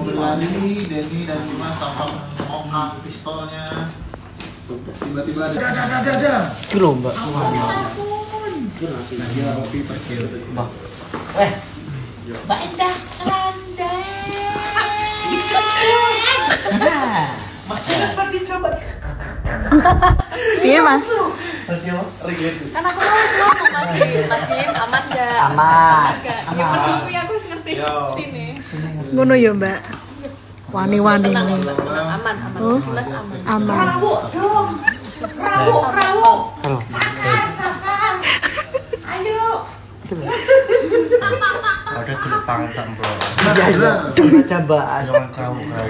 mobil lari, Denny dan Dimas tampak mengongkang pistolnya. Tiba-tiba ada ada ada ada. Itu loh mbak. Nah, dia kopi perkil. Eh, Mbak Endah seranda. Iya mas. Kan aku mau ngomong Mas Jim, Mas Jim aman gak? aman. Gak. Ya ya ngerti sini. Ngono ya mbak. Wani-wani Tenang, tenang. aman, aman. Oh. Mas aman. Aman. Halo. Ada di depan sampel. Iya, iya. Coba cobaan. Jangan kerau-kerau.